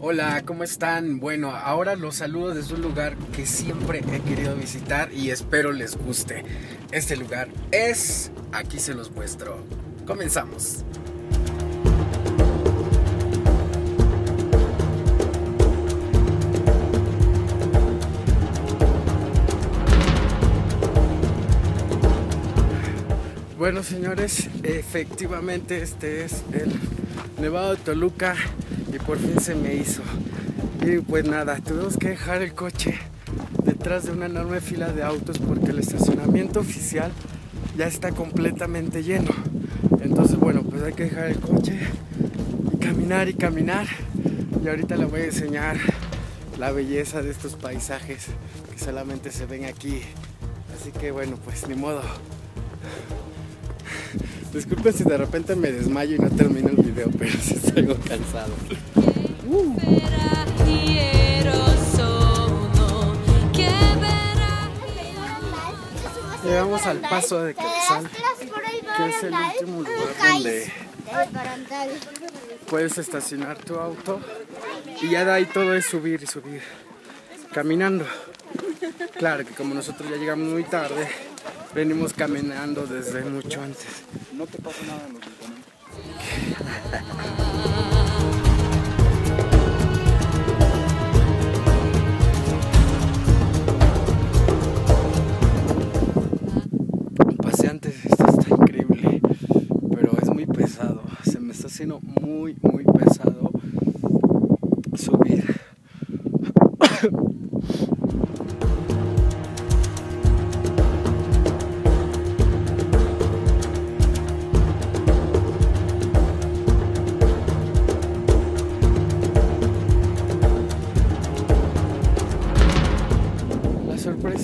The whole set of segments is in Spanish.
Hola, ¿cómo están? Bueno, ahora los saludo desde un lugar que siempre he querido visitar y espero les guste. Este lugar es... Aquí se los muestro. Comenzamos. Bueno, señores, efectivamente este es el Nevado de Toluca por fin se me hizo. Y pues nada, tuvimos que dejar el coche detrás de una enorme fila de autos porque el estacionamiento oficial ya está completamente lleno. Entonces, bueno, pues hay que dejar el coche y caminar y caminar. Y ahorita les voy a enseñar la belleza de estos paisajes que solamente se ven aquí. Así que bueno, pues ni modo. Disculpen si de repente me desmayo y no termino el video, pero sí estoy cansado. Llegamos al paso de Quetzal, que es el último lugar donde puedes estacionar tu auto y ya de ahí todo es subir y subir, caminando. Claro que como nosotros ya llegamos muy tarde, venimos caminando desde mucho antes. No te pasa nada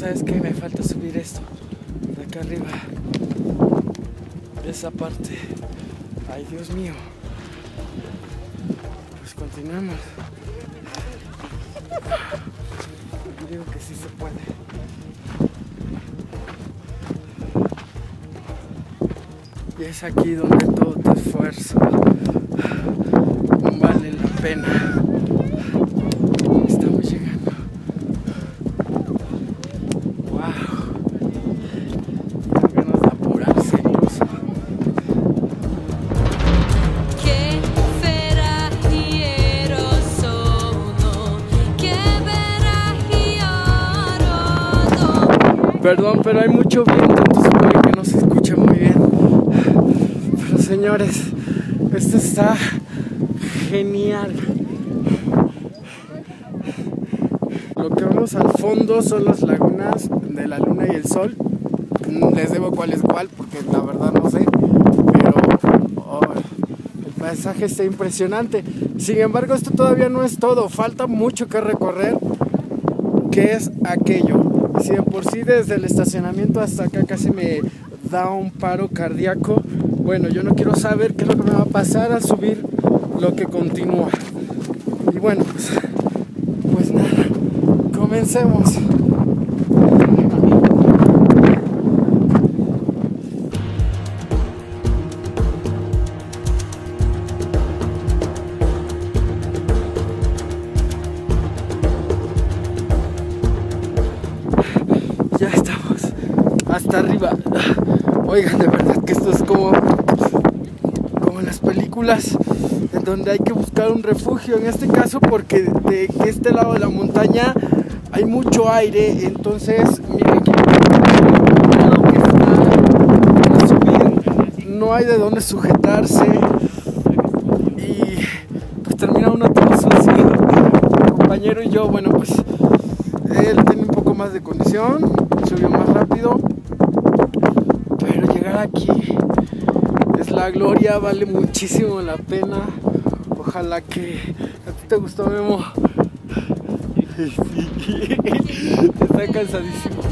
La sorpresa es que me falta subir esto, de acá arriba, esa parte. Ay, Dios mío. Pues continuamos. Digo que sí se puede. Y es aquí donde todo tu esfuerzo vale la pena. Perdón, pero hay mucho viento, entonces puede que no se escuche muy bien. Pero señores, esto está genial. Lo que vemos al fondo son las lagunas de la luna y el sol. Les debo cuál es cuál, porque la verdad no sé. Pero oh, el paisaje está impresionante. Sin embargo, esto todavía no es todo. Falta mucho que recorrer. ¿Qué es aquello? Si de por sí desde el estacionamiento hasta acá casi me da un paro cardíaco, bueno, yo no quiero saber qué es lo que me va a pasar al subir lo que continúa. Y bueno, pues, pues nada, comencemos. Oigan, de verdad que esto es como, como en las películas en donde hay que buscar un refugio. En este caso, porque de este lado de la montaña hay mucho aire. Entonces, miren que no hay de dónde sujetarse. Y pues termina uno todo sucio. Mi compañero y yo, bueno, pues él tiene un poco más de condición, subió más rápido, aquí es la gloria, vale muchísimo la pena. Ojalá que a ti te gustó, Memo. Sí, está cansadísimo.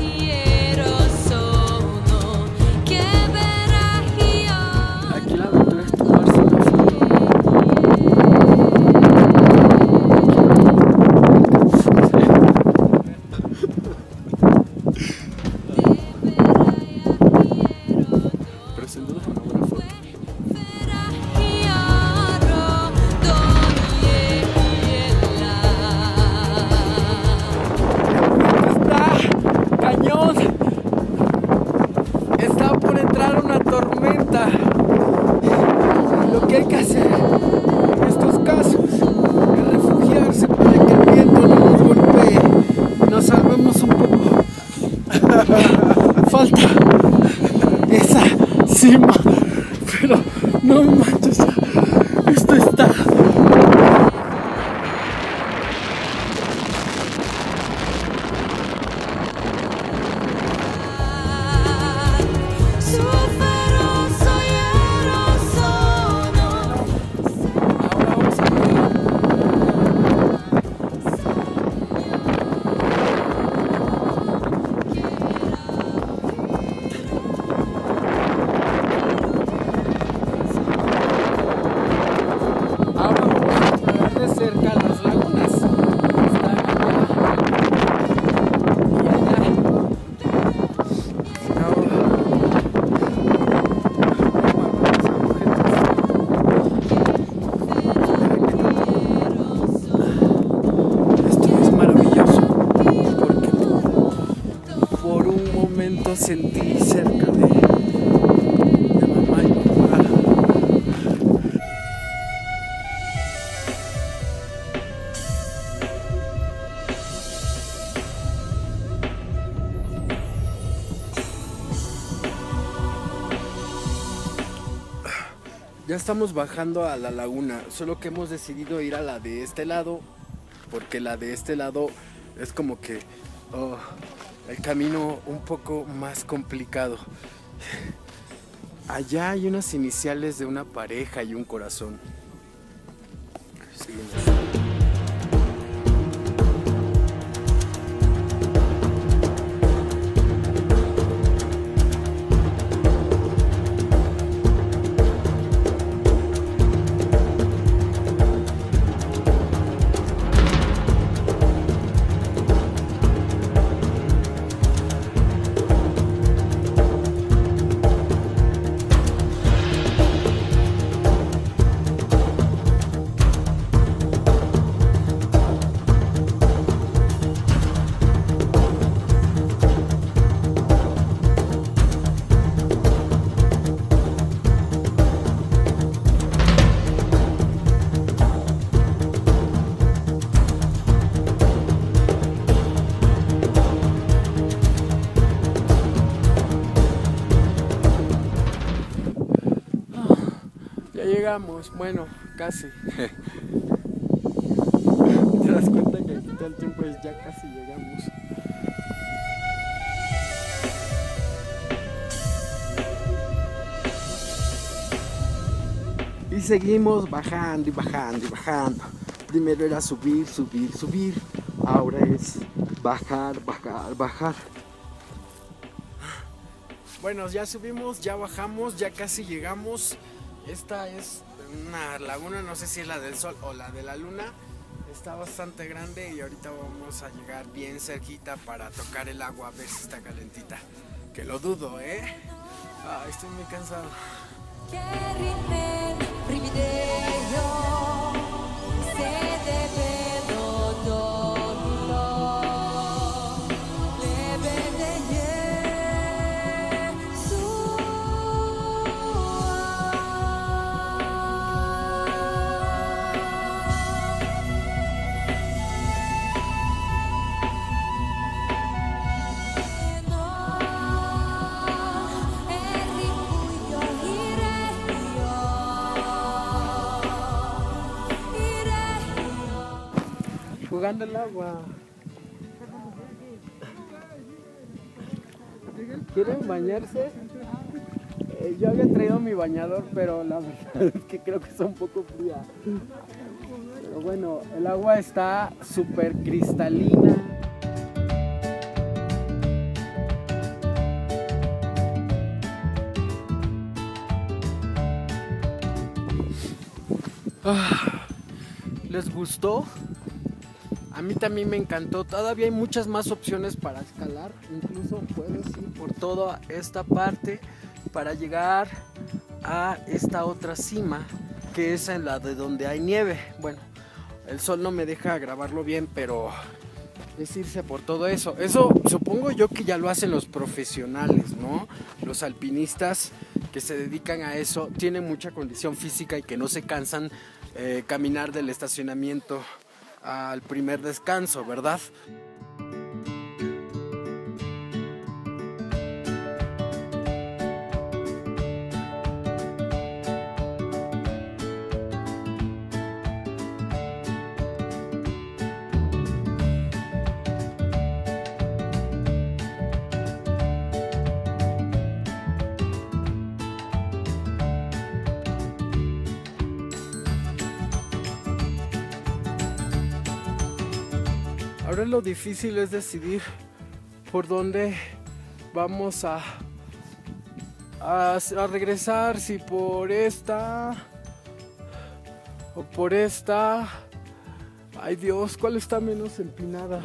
Sentí cerca de, de mamá y papá. Ya estamos bajando a la laguna, solo que hemos decidido ir a la de este lado, porque la de este lado es como que oh, el camino un poco más complicado. Allá hay unas iniciales de una pareja y un corazón. Seguimos. Ya llegamos, bueno, casi. Te das cuenta que aquí todo el tiempo es ya casi llegamos. Y seguimos bajando y bajando y bajando. Primero era subir, subir, subir. Ahora es bajar, bajar, bajar. Bueno, ya subimos, ya bajamos, ya casi llegamos. Esta es una laguna, no sé si es la del sol o la de la luna. Está bastante grande y ahorita vamos a llegar bien cerquita para tocar el agua a ver si está calentita. Que lo dudo, ¿eh? Ay, estoy muy cansado. Jugando el agua. ¿Quieren bañarse? Eh, yo había traído mi bañador, pero la verdad es que creo que está un poco fría. Pero bueno, el agua está súper cristalina. Ah, ¿Les gustó? A mí también me encantó. Todavía hay muchas más opciones para escalar. Incluso puedes ir por toda esta parte para llegar a esta otra cima que es en la de donde hay nieve. Bueno, el sol no me deja grabarlo bien, pero es irse por todo eso. Eso supongo yo que ya lo hacen los profesionales, ¿no? Los alpinistas que se dedican a eso tienen mucha condición física y que no se cansan eh, caminar del estacionamiento al primer descanso, ¿verdad? Ahora lo difícil es decidir por dónde vamos a, a, regresar, si por esta o por esta. Ay Dios, ¿cuál está menos empinada?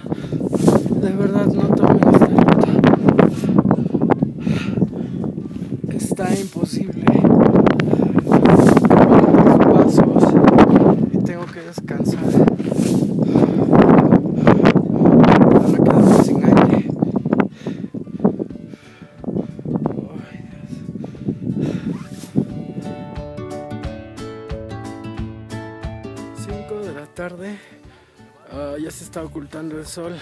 5 de la tarde. Ah, ya se está ocultando el sol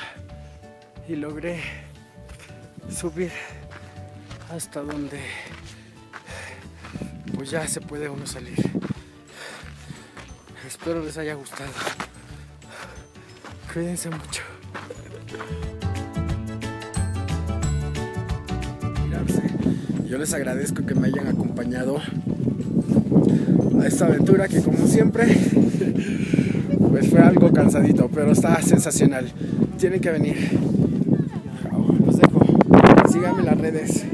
y logré subir hasta donde pues ya se puede uno salir. Espero les haya gustado. Cuídense mucho. Yo les agradezco que me hayan acompañado esta aventura que como siempre pues fue algo cansadito, pero está sensacional. Tienen que venir. Los dejo. Síganme las redes.